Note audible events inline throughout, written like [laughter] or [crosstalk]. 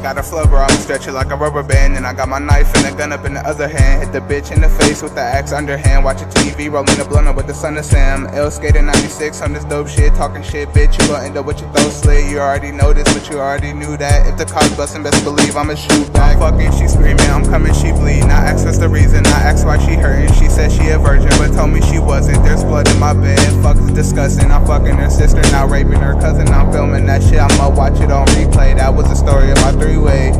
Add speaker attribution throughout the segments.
Speaker 1: I got a flubber, I'ma stretch it like a rubber band. And I got my knife and a gun up in the other hand. Hit the bitch in the face with the axe underhand. Watch Watching TV, rolling the blunt up with the son of Sam. LSKATA 96 on this dope shit, talking shit, bitch. You gon' end up with your throat slit. You already know this, but you already knew that. If the cops bustin', best believe I'ma shoot back. I'm fucking, she screaming, I'm coming, she bleed. I asked what's the reason, I asked why she hurting. She said she a virgin, but told me she wasn't. There's blood in my bed, fuck is disgusting. I'm fucking her sister, now raping her cousin. I'm filming that shit, I'ma watch it on replay. That was the story of my three way.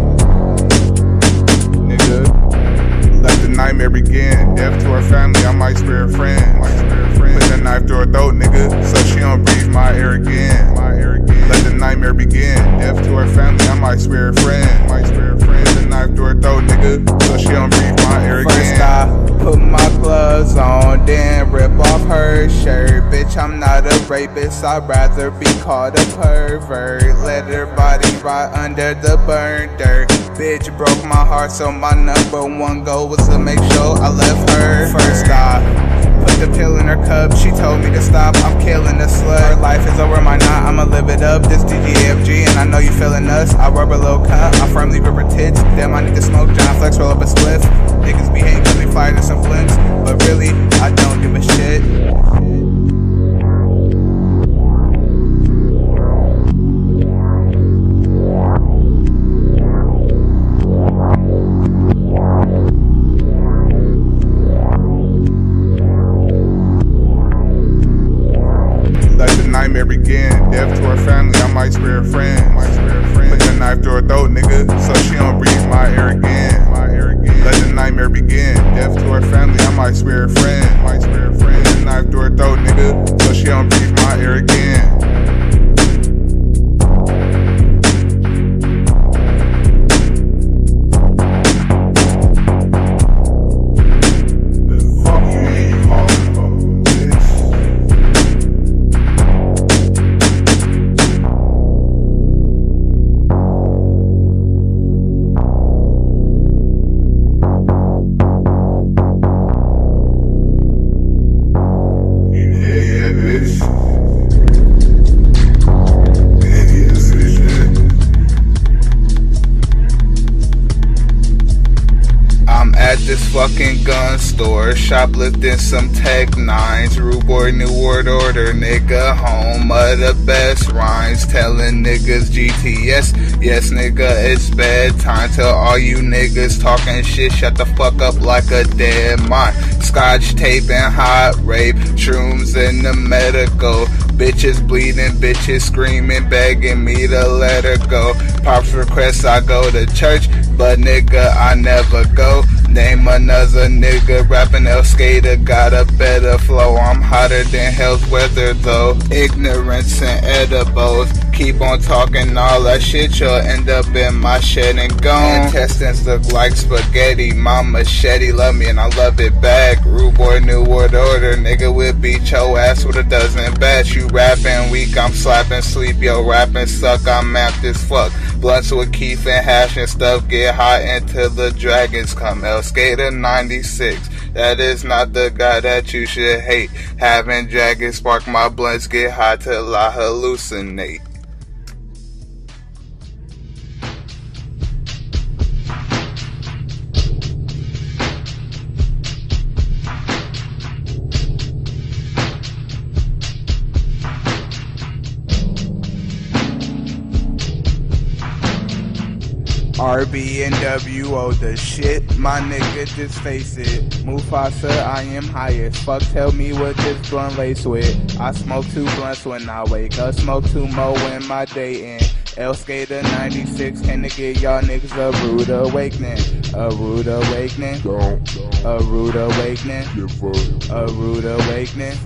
Speaker 2: Nigga, let the nightmare begin. Death to her family, I might spare a friend. Might spare a friend. Put that knife through her throat, nigga, so she don't breathe my air again. My air again. Let the nightmare begin. Death to her family, I might spare a friend. Might spare a friend. Put the knife through her throat, nigga, so she don't breathe my air again.
Speaker 1: First
Speaker 2: again.
Speaker 1: Put my gloves on, then rip off her shirt. Bitch, I'm not a rapist, I'd rather be called a pervert. Let her body rot under the burn dirt. Bitch broke my heart, so my number one goal was to make sure I left her. First I put the pill in her cup, she told me to stop. I'm killing the slut. Her life is over, my not. I'ma live it up. This DGFG, and I know you feeling us. I rub a little cunt, I firmly grip her tits. Damn, I need to smoke John Flexx, roll up a spliff. Niggas be hating cause they fired some flints, but really, I don't give a shit.
Speaker 2: Might spare a friend. Put that knife through her throat, nigga, so she don't breathe my air again. My air again. Let the nightmare begin. Death to her family, I might spare a friend. Put the knife through her throat, nigga, so she don't breathe my air again.
Speaker 1: Store, shoplifting some Tech 9s. Rude boy, New World Order, nigga, home of the best rhymes. Telling niggas GTS, yes, nigga, it's bedtime. Tell all you niggas talking shit, shut the fuck up like a dead mine. Scotch tape and hot rape, shrooms in the medical. Bitches bleeding, bitches screaming, begging me to let her go. Pops requests I go to church, but nigga, I never go. Name another nigga rapping LSKATA got a better flow. I'm hotter than hell's weather though. Ignorance and edibles. Keep on talking all that shit, you'll end up in my shed and gone. Intestines look like spaghetti. My machete love me and I love it back. Rude boy, new world order. Nigga will beat your ass with a dozen bats. You rapping weak, I'm slapping sleep. Yo, rapping suck, I'm mapped as fuck. Blunts with Keith and hash and stuff get hot until the dragons come. LSKATA 96. That is not the guy that you should hate. Having dragons spark my blunts get hot till I hallucinate. RBNWO the shit, my nigga, just face it. Mufasa, I am highest. Fuck, tell me what this blunt lace with. I smoke two blunts when I wake up, smoke two more when my day end. LSKATA 96, can to get y'all niggas a rude awakening. A rude awakening. A rude awakening. A rude awakening.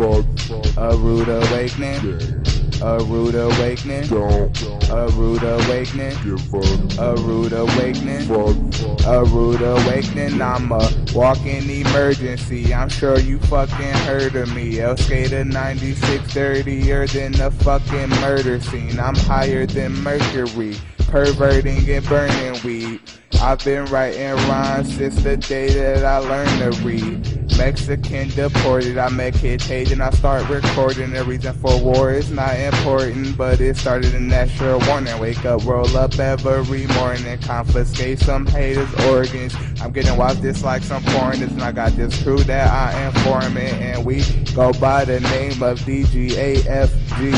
Speaker 1: A rude awakening. A rude awakening.
Speaker 2: Don't,
Speaker 1: A rude awakening.
Speaker 2: give up.
Speaker 1: A rude awakening.
Speaker 2: Fuck.
Speaker 1: A rude awakening, I'm a walking emergency. I'm sure you fucking heard of me. LSKATA 96 dirtier than the fucking murder scene. I'm higher than Mercury, perverting and burning weed. I've been writing rhymes since the day that I learned to read. Mexican deported. I met Kid Tay and I start recording. The reason for war is not important, but it started in natural warning. Wake up, roll up every morning, confiscate some haters' organs. I'm getting watched just like some foreigners, and I got this crew that I am forming, and we go by the name of DGAFG.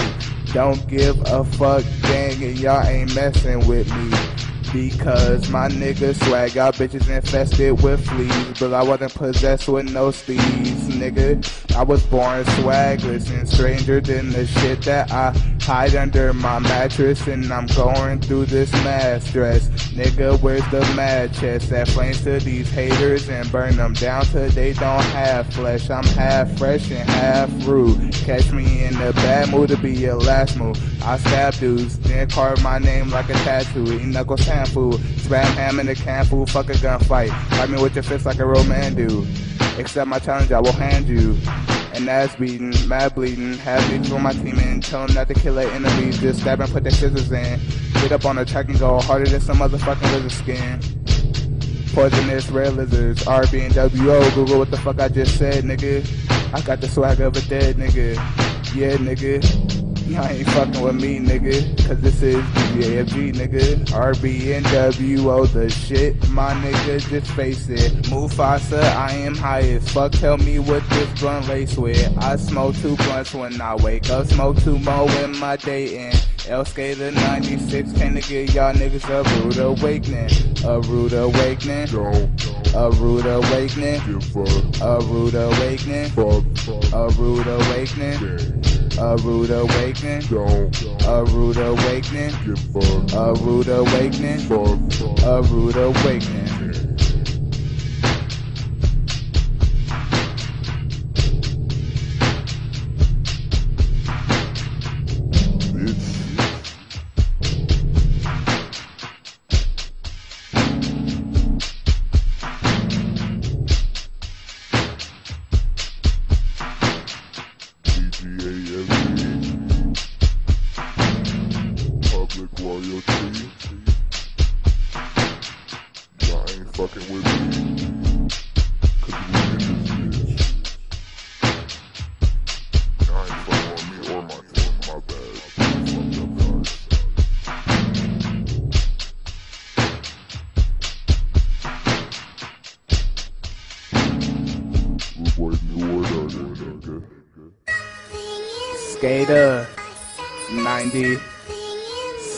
Speaker 1: Don't give a fuck, gang, and y'all ain't messing with me. Because my nigga swag, y'all bitches infested with fleas. But I wasn't possessed with no steeds, nigga. I was born swagless and stranger than the shit that I hide under my mattress. And I'm going through this mad stress. Nigga, where's the mad chest that flames to these haters and burn them down till they don't have flesh? I'm half fresh and half rude. Catch me in the bad mood to be your last move. I stab dudes, then carve my name like a tattoo. Eat knuckle hand food. Spam ham in the can food, fuck a gunfight. Fight me with your fist like a real man do. Accept my challenge, I will hand you. And ass beating, mad bleeding, have beats for my team and tell them not to kill their enemies. Just stab and put their scissors in. Get up on the track and go harder than some motherfucking lizard skin. Poisonous red lizards, RBNWO. Google what the fuck I just said, nigga. I got the swag of a dead nigga. Yeah, nigga. Y'all ain't fucking with me, nigga. Cause this is DGAFG, nigga. RBNWO, the shit, my nigga, just face it. Mufasa, I am high as fuck. Tell me what this blunt lace with. I smoke two blunts when I wake up. Smoke two more when my day end. LSKATA 96 came to give y'all niggas a rude awakening. A rude awakening. A rude awakening. A rude awakening. A rude awakening. A rude awakening. A rude awakening. A rude awakening. A rude awakening.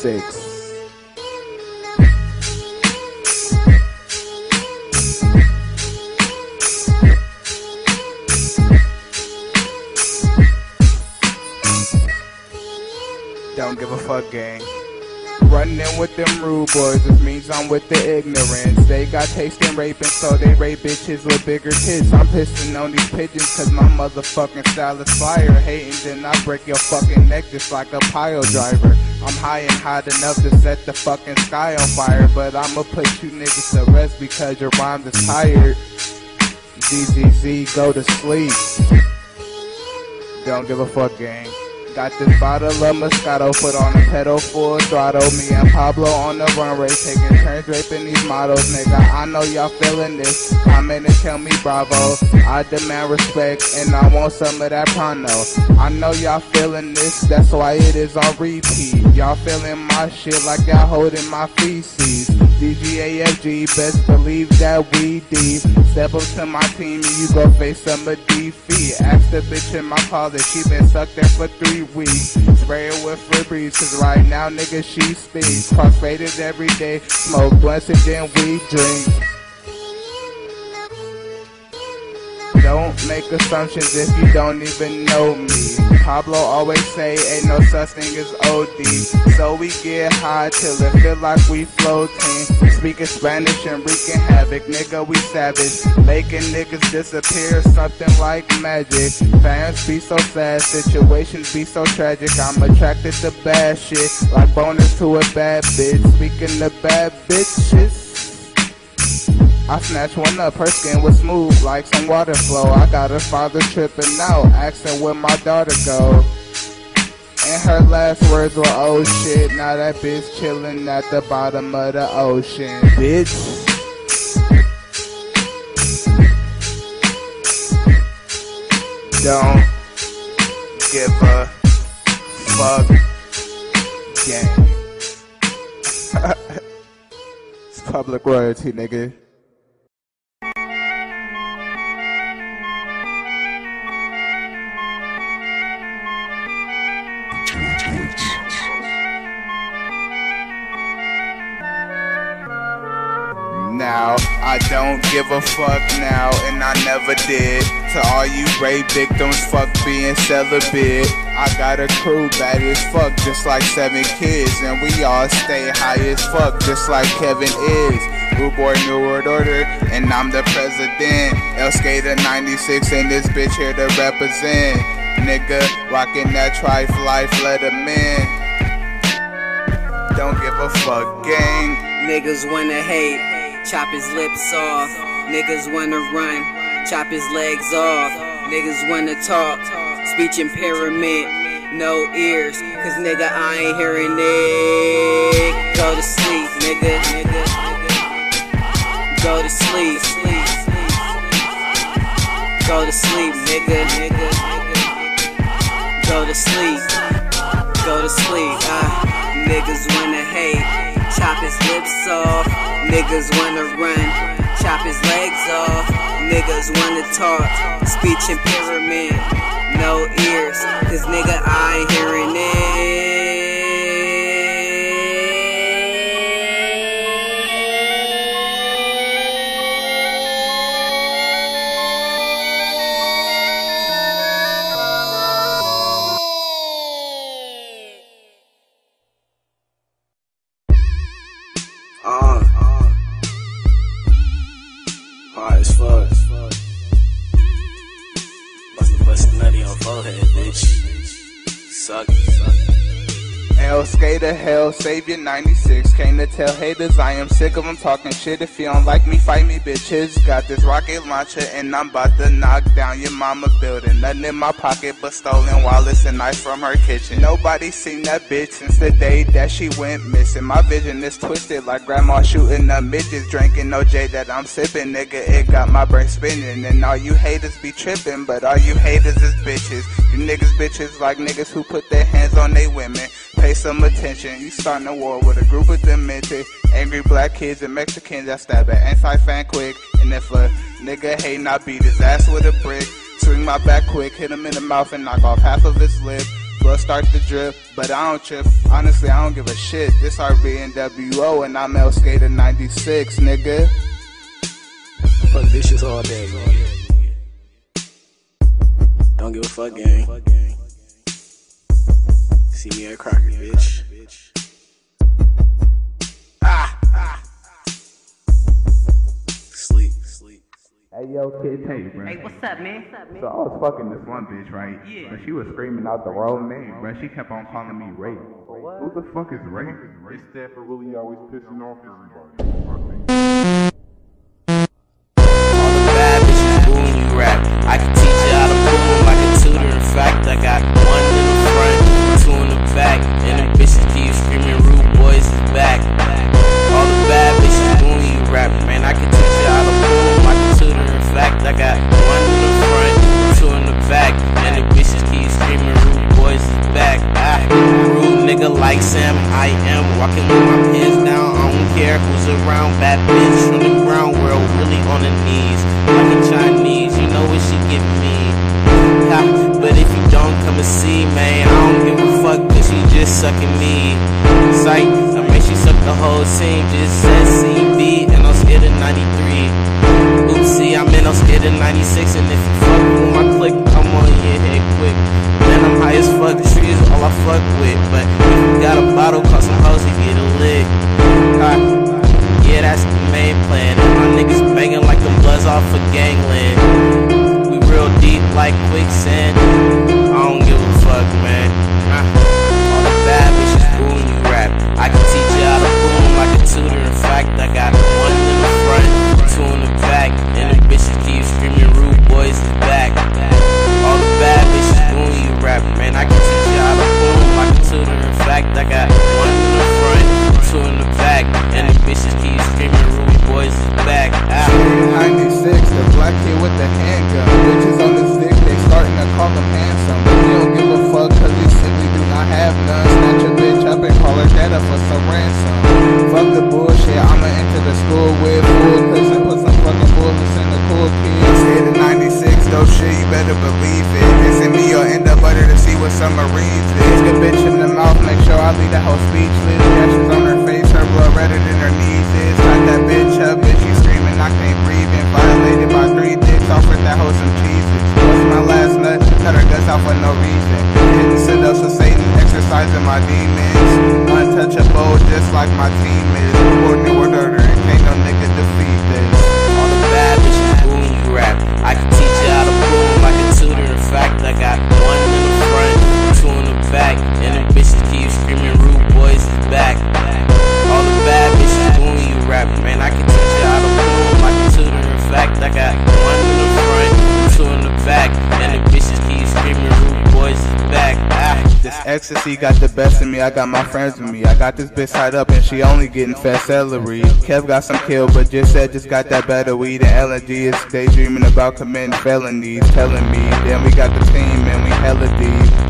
Speaker 1: Don't give a fuck, gang. Running with them rude boys, this means I'm with the ignorance. They got taste in raping, so they rape bitches with bigger tits. I'm pissing on these pigeons, cause my motherfucking style is fire. Hating, then I break your fucking neck just like a pile driver. I'm high and hot enough to set the fucking sky on fire, but I'ma put you niggas to rest because your rhymes is tired. DGZ, go to sleep. Don't give a fuck, gang. Got this bottle of Moscato, put on a pedal full throttle. Me and Pablo on the runway, taking turns raping these models. Nigga, I know y'all feeling this. Comment and tell me bravo. I demand respect, and I want some of that pronto. I know y'all feeling this, that's why it is on repeat. Y'all feeling my shit like y'all holding my feces. DGAFG, best believe that we deep. Step up to my team and you go face some of defeat. Ask the bitch in my closet, she been stuck there for three weeks. Spray her with Febreze, cause right now nigga she speaks. Crossfaded every day, smoke blunts and then we drink. Don't make assumptions if you don't even know me. Pablo always say ain't no such thing as OD. So we get high till it feel like we floating. Speaking Spanish and wreaking havoc, nigga we savage. Making niggas disappear, something like magic. Fans be so sad, situations be so tragic. I'm attracted to bad shit, like bonus to a bad bitch. Speaking of bad bitches. I snatched one up, her skin was smooth like some water flow. I got her father tripping out, asking where my daughter go. And her last words were, oh shit, now that bitch chillin' at the bottom of the ocean. Bitch. don't give a fuck. Gang. [laughs] it's public royalty, nigga. Now. I don't give a fuck now, and I never did. To all you rape victims, fuck being celibate. I got a crew bad as fuck, just like seven kids, and we all stay high as fuck, just like Kevin is. Rude boy, New World Order, and I'm the president. LSKATA 96, and this bitch here to represent. Nigga, rockin' that trife life, let him in. Don't give a fuck, gang.
Speaker 3: Niggas wanna hate chop his lips off. Niggas wanna run, chop his legs off. Niggas wanna talk, speech impairment, no ears, cause nigga I ain't hearing it. Go to sleep, nigga. Go to sleep. Go to sleep, nigga. Go to sleep. Go to sleep. Ah, niggas wanna hate chop his lips off. Niggas wanna run, chop his legs off. Niggas wanna talk, speech impairment, no ears. Cause nigga, I ain't hearing it.
Speaker 1: Hell, Savior 96. Came to tell haters I am sick of them talking shit. If you don't like me, fight me, bitches. Got this rocket launcher and I'm about to knock down your mama building. Nothing in my pocket but stolen wallets and knife from her kitchen. Nobody seen that bitch since the day that she went missing. My vision is twisted like grandma shooting up midgets. Drinking OJ that I'm sipping, nigga. It got my brain spinning. And all you haters be tripping, but all you haters is bitches. You niggas bitches like niggas who put their hands on they women. Pay some attention. You starting a war with a group of demented, angry black kids and Mexicans that stab at anti-fan quick. And if a nigga hate, I beat his ass with a brick. Swing my back quick, hit him in the mouth and knock off half of his lip. Blood start to drip, but I don't trip. Honestly, I don't give a shit. This RB NWO and I'm LSKATA 96, nigga.
Speaker 4: Fuck shit all day, man. Don't give a fuck, gang. See me at Crocker, bitch. Ah, ah. Sleep, sleep.
Speaker 1: Hey yo, Kid Tay, bro.
Speaker 5: Hey, what's up, man?
Speaker 1: So I was fucking this one bitch, right? Yeah. But she was screaming out the wrong name, bro. She kept on calling me Ray. Who the fuck is Ray?
Speaker 6: Ray Stafford really always pissing off everybody.
Speaker 1: sucking me. Psych, I make she suck the whole team. Just said CB, and I'm scared of 93. Oopsie, I'm in, I'm scared of 96. And if you fuck with my click, I'm on your head quick. Man, I'm high as fuck. The street is all I fuck with. But if you got a bottle, call some hoes to get a lick. Right. Yeah, that's the main plan. And my niggas banging like them bloods off of gangland. We real deep like quicksand.
Speaker 6: I don't give a fuck, man. I I can teach you how to boom, like a tutor. In fact, I got one in the front, two in the back, and the bitches keep screaming, rude boys is back. All the bad bitches doing you rap, man. I can teach you how to boom, like a tutor. In fact, I got one in the front, two in the back, and the bitches keep screaming, rude boys is back. Out.
Speaker 1: 96, the black kid with the handgun, bitches on the stick.
Speaker 6: I got one in the front, two in the back, and the bitches keep screaming, "Rude boys is back." Ah.
Speaker 1: This ecstasy got the best of me, I got my friends with me. I got this bitch tied up and she only getting fat celery. Kev got some kill, but just said just got that better weed. And LNG is daydreaming about committing felonies. Telling me, then we got the team and we hella deep.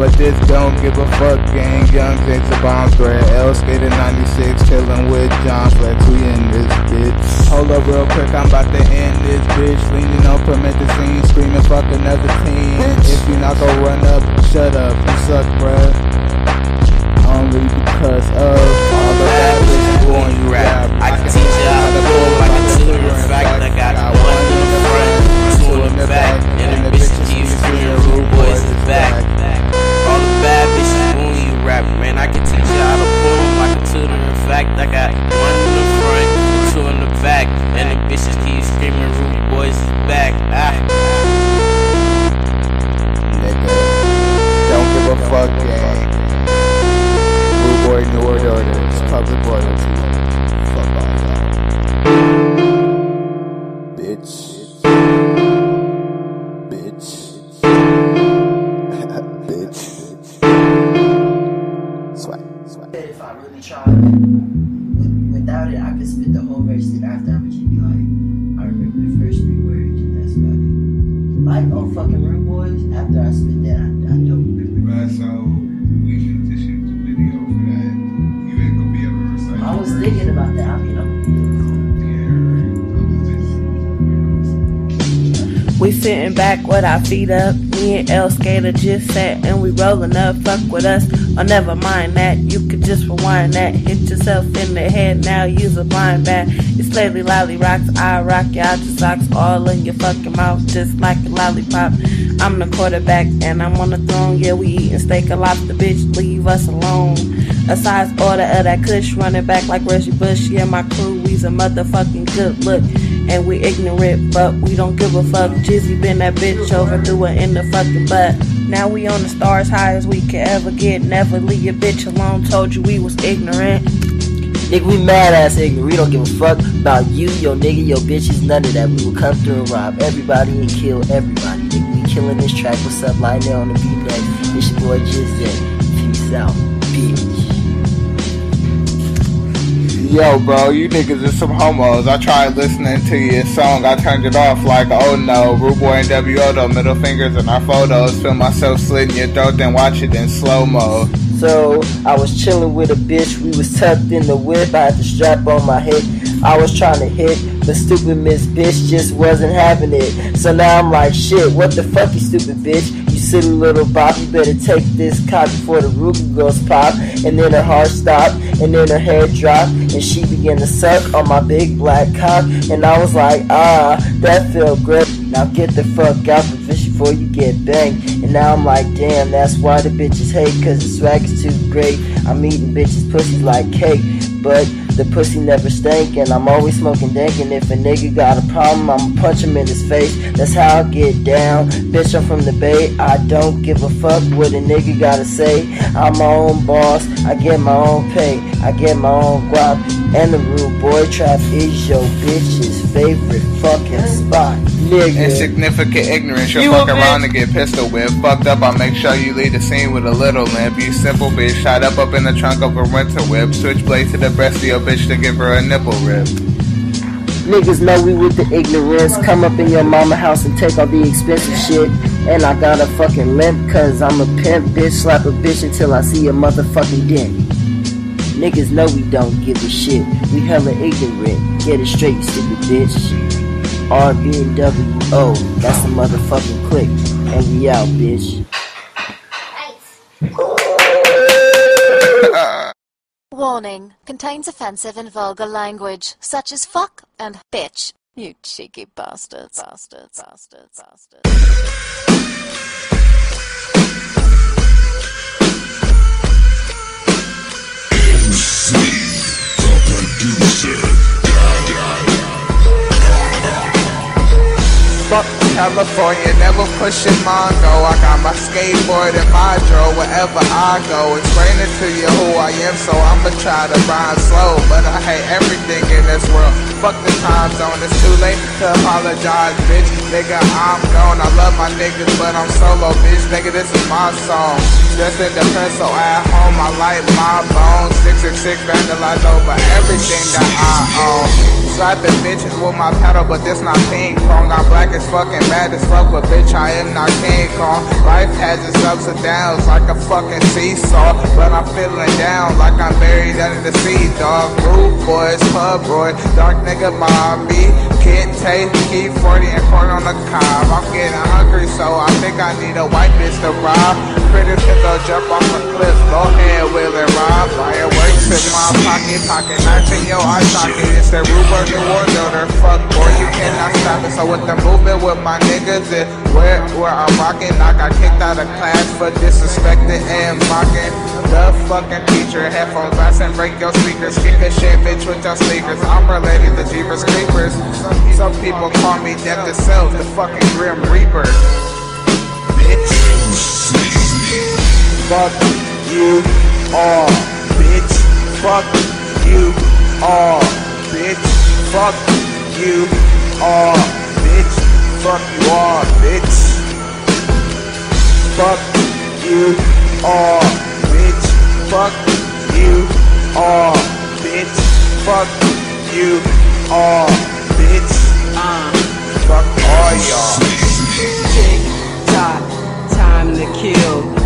Speaker 1: But this don't give a fuck gang. Young Jakes a bomb threat. LSKATA 96, chillin' with John Flexx. We in this bitch. Hold up real quick, I'm about to end this bitch. Leaning on promethazine, screaming fuck another team. If you not gon' run up, shut up. You suck, bruh. Only because of all the bad bitches doing you rap.
Speaker 6: I can teach you how to boom like a tutor. In fact, I got one in the front, two in the back, and the bitches keep screaming, "Rude boys is back." Booing rap, man. I can teach you how to boom like a tutor. In fact, I got
Speaker 7: feet up. Me and LSKATA just sat and we rolling up. Fuck with us. Oh, never mind that. You could just rewind that. Hit yourself in the head now. Use a blind bat. It's lately lolly rocks. I rock y'all to socks all in your fucking mouth just like a lollipop. I'm the quarterback and I'm on the throne. Yeah, we eating steak and lobster, bitch. Leave us alone. A size order of that kush running back like Reggie Bush. Yeah, my crew, we's a motherfucking good look. And we ignorant, but we don't give a fuck. Jizzy been that bitch over, threw her in the fucking butt. Now we on the stars high as we could ever get. Never leave your bitch alone. Told you we was ignorant.
Speaker 8: Nigga, we mad ass ignorant. We don't give a fuck about you, your nigga, your bitches, none of that. We will come through and rob everybody and kill everybody. Nigga, we killing this track. What's up, line there on the beat next. It's your boy Jizzy. Peace out, bitch.
Speaker 1: Yo, bro, you niggas is some homos. I tried listening to your song, I turned it off like, oh no. Rude Boy and WO, though, middle fingers in our photos. Feel myself slitting your throat, then watch it in slow mo.
Speaker 8: So I was chilling with a bitch. We was tucked in the whip. I had the strap on my head. I was trying to hit, but stupid Miss Bitch just wasn't having it. So now I'm like, shit, what the fuck, you stupid bitch? Silly little bop, you better take this cock before the Ruby girls pop. And then her heart stopped, and then her head dropped, and she began to suck on my big black cock. And I was like, ah, that felt great. Now get the fuck out the fish before you get banged. And now I'm like, damn, that's why the bitches hate, cause the swag is too great. I'm eating bitches' pussies like cake, but the pussy never stank, and I'm always smoking dank. And if a nigga got a problem, I'ma punch him in his face. That's how I get down. Bitch, I'm from the Bay. I don't give a fuck what a nigga gotta say. I'm my own boss. I get my own pay. I get my own guap. And the rude boy trap is your bitch's favorite fucking spot. Nigga.
Speaker 1: Insignificant ignorance, you'll
Speaker 8: You
Speaker 1: fuck around and get pistol whipped. Fucked up, I'll make sure you leave the scene with a little limp. You simple bitch, shot up up in the trunk of a winter whip. Switchblade to the breast of your bitch to give her a nipple rip.
Speaker 8: Niggas know we with the ignorance. Come up in your mama house and take all the expensive shit. And I got a fucking limp cause I'm a pimp bitch. Slap a bitch until I see a motherfucking dent. Niggas know we don't give a shit. We hella ignorant. Get it straight, stupid bitch. RBNWO, that's the motherfucking click. And we out, bitch.
Speaker 9: Warning contains offensive and vulgar language, such as fuck and bitch. You cheeky bastards, bastards, bastards, bastards.
Speaker 1: Fuck California, never pushing Mongo. I got my skateboard and my draw wherever I go. Explaining to you who I am, so I'ma try to rhyme slow. But I hate everything in this world. Fuck the time zone, it's too late to apologize, bitch. Nigga, I'm gone. I love my niggas, but I'm solo, bitch. Nigga, this is my song. Just in defense, so at home, I like my bones. 666 vandalize over everything that I own. Slapping bitches with my paddle, but this not ping pong. I'm black as fucking bad as fuck, but bitch, I am not King Kong. Life has its ups and downs like a fucking seesaw, but I'm feeling down like I'm buried under the sea, dog. Rude boys, pub boy, dark nigga, mommy. Kid Tay, key 40 and corn on the cob. I'm getting hungry, so I think I need a white bitch to rob. Critters can go jump off a cliff, go ahead, in my pocket, pocket knife in your eye socket. It's the Ruber New World Order, fuck boy, you cannot stop it. So with the movement with my niggas, it where where I'm rocking. I got kicked out of class for disrespecting and mocking. The fucking teacher, headphones, glass and break your speakers. Kick a shit, bitch, with your sneakers. I'm related to Jeepers Creepers. Some people call me Death itself, the fucking Grim Reaper. Bitch. Fuck you all. Fuck you all, bitch. Fuck you all, bitch. Fuck you all, bitch. Fuck you all, bitch. Fuck you all, bitch. Fuck you all, bitch. Fuck all y'all.
Speaker 3: tick tock, time to kill.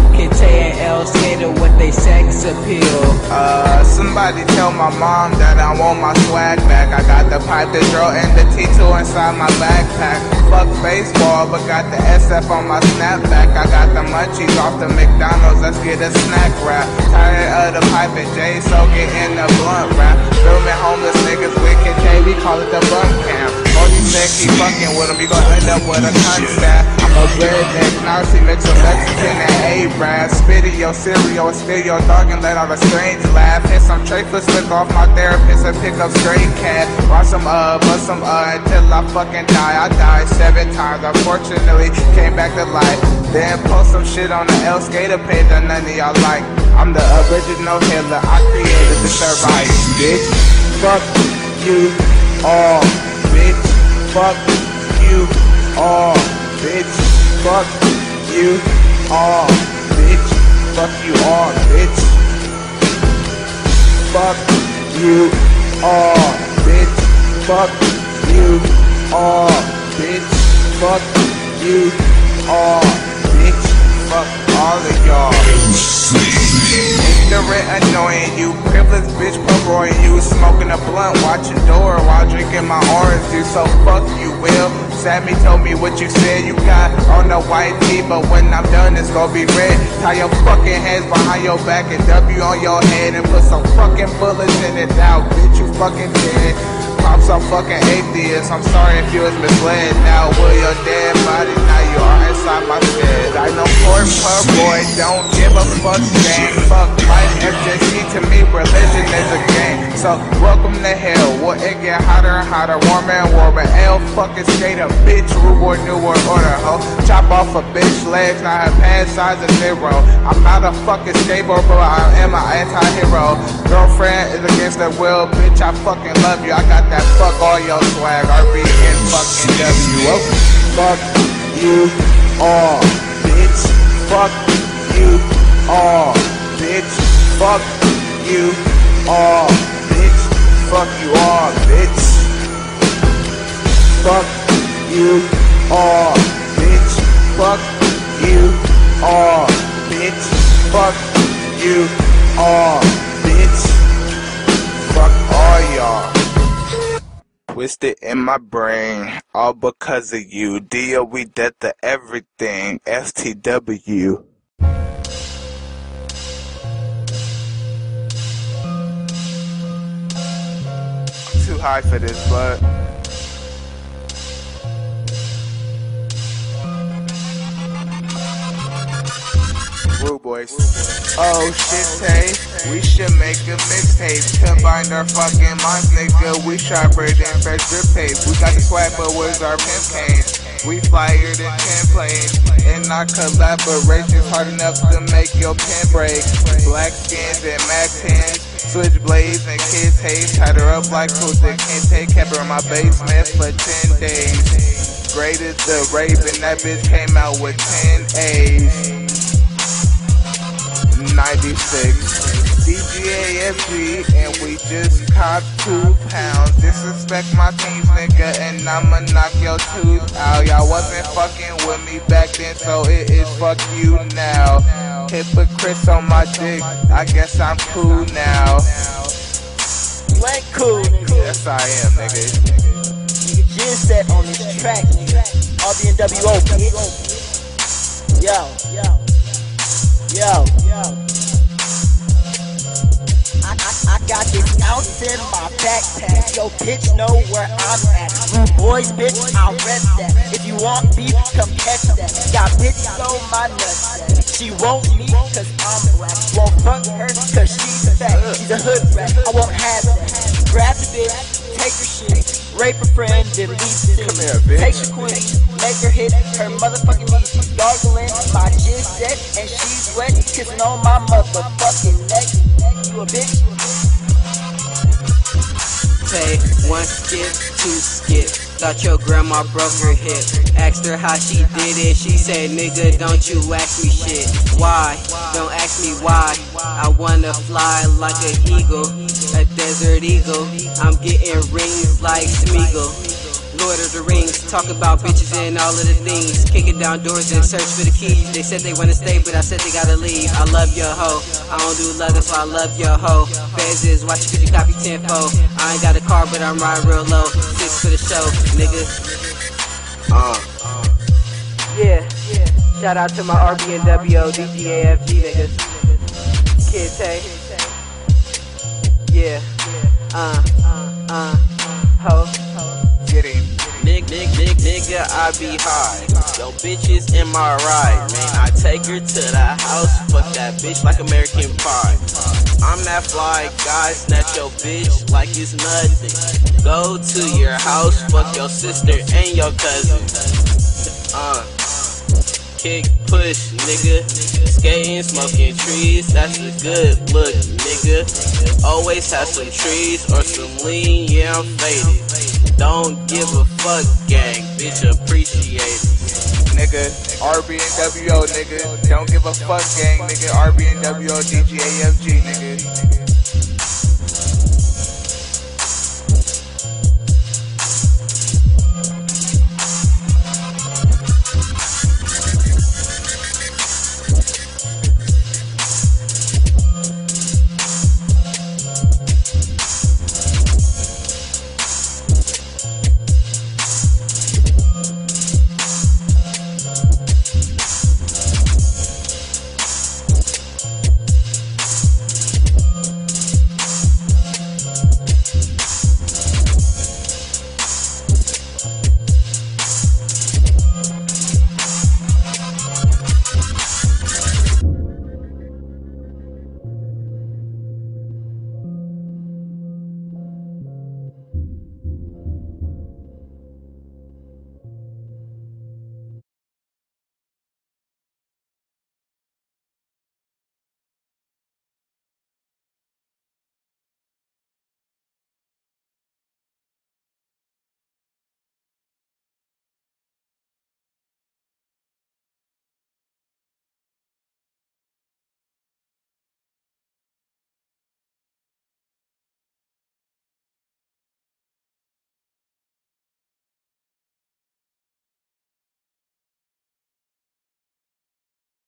Speaker 3: And LSKATA they sex appeal.
Speaker 1: Uh, somebody tell my mom that I want my swag back. I got the pipe, the drill, and the T2 inside my backpack. Fuck baseball, but got the SF on my snapback. I got the munchies off the McDonald's, let's get a snack wrap. Tired of the pipe and J, so get in the blunt rap. Filming homeless niggas, wicked K, we call it the bump camp. You said keep fucking with him, you gon' end up with a cunt stat. A redneck, Nazi, of Mexican and A-Brad. Spit in your cereal, steal your dog and let all the strange laugh. Hit some trachas, lick off my therapist and pick up straight cat. Watch some uh, bust some uh, until I fucking die. I died seven times, unfortunately, came back to life. Then post some shit on the LSKATA page that none of y'all like. I'm the original Hitler, I created the survive, bitch. Fuck you all, bitch. Fuck you all, bitch. Fuck you all, bitch. Fuck you all, bitch. Fuck you all, bitch. Fuck you all, bitch. Fuck you all, bitch. Fuck all of y'all. Ignorant, annoying you, privileged bitch, purroying you, smoking a blunt, watching door while drinking my orange juice. So fuck you, Will. Sammy told me what you said you got on the white tee, but when I'm done, it's gonna be red. Tie your fucking hands behind your back and W on your head and put some fucking bullets in it now, bitch. You fucking dead. Pop some fucking atheist. I'm sorry if you was misled. Now will your dead body? Now you are inside my bed. I know poor per boy don't give a fuck gang. Fuck life FJC to me religion is a game. So welcome to hell. Will it get hotter and hotter, warmer and warmer? L fucking skater, bitch. Reward new world order, ho. Chop off a bitch legs, now her pants size is zero. I'm not a fucking skateboard, bro. I am an anti-hero. Girlfriend is against the will, bitch. I fucking love you. I got that fuck all your swag. RB and fucking W. Fuck you all, bitch. Fuck you all, bitch. Fuck you all, bitch. Fuck you all, bitch. Fuck you all, bitch. Fuck you all, bitch. Fuck you bitch. Twisted. in my brain, all because of you. We dead to everything. STW. Too high for this, but. Rude boys. Oh shit, Tay. We should make a mixtape. Combine our fucking minds, nigga. We sharper than Fred's pape. We got the swag, but where's our pimp cane? We flyer than template. And our collaboration's hard enough to make your pen break. Black skins and Mac 10s. Switchblades and kids haze. Tied her up like Kunta Kinte. Kept her in my basement for 10 days. As the rape, and that bitch came out with 10 A's. 96 DGAFG and we just caught two pounds. Disrespect my teams nigga and I'ma knock your tooth out. Y'all wasn't fucking with me back then so it is fuck you now. Hypocrites on my dick, I guess I'm cool now.
Speaker 8: You ain't cool, nigga.
Speaker 1: Yes I am nigga.
Speaker 8: Nigga just set on this track, nigga. RBNWO, bitch. Yo, yo, yo. I, I, I got this ounce in my backpack. Yo, bitch, know where I'm at. Rude boys, bitch, I'll rep that. If you want beef, come catch that. Got bitches on my nuts. She won't me cause I'm black. Won't fuck her cause she's fat. She's a hood rat. I won't have that. Grab the bitch, take her shit, rape a friend, then leave the.
Speaker 1: Come here, bitch.
Speaker 8: Take her queen, make her hit her motherfucking knees. She's gargling my jizz set, and she's wet, kissing on my motherfucking neck. You a bitch?
Speaker 3: One skip, two skip. Thought your grandma broke her hip. Asked her how she did it. She said, nigga, don't you ask me shit. Why? Don't ask me why. I wanna fly like an eagle, a desert eagle. I'm getting rings like Smeagol. Lord of the Rings, talk about bitches and all of the things. Kicking down doors and search for the keys. They said they wanna stay, but I said they gotta leave. I love your hoe. I don't do love, that's why I love your hoe. Feds is watching cause you copy 10 I ain't got a car, but I'm riding real low. Six for the show, nigga. Uh. Yeah, shout out to my RBNWO, DGAFG niggas. Kid Tay. Yeah. Uh, uh, uh, ho.
Speaker 1: Get him
Speaker 6: Nig, nig, nig, nigga, I be high. Yo, bitches in my ride. Man, I take her to the house. Fuck that bitch like American Pie. I'm that fly guy, snatch your bitch like it's nothing. Go to your house, fuck your sister and your cousin. Uh. Kick, push, nigga. Skating, smoking trees, that's a good look, nigga. Always have some trees or some lean, yeah, I'm faded. Don't give a fuck, gang, bitch, appreciate it.
Speaker 1: nigga. RBNWO, nigga. Don't give a fuck, gang, nigga. RBNWO, DGAFG, nigga.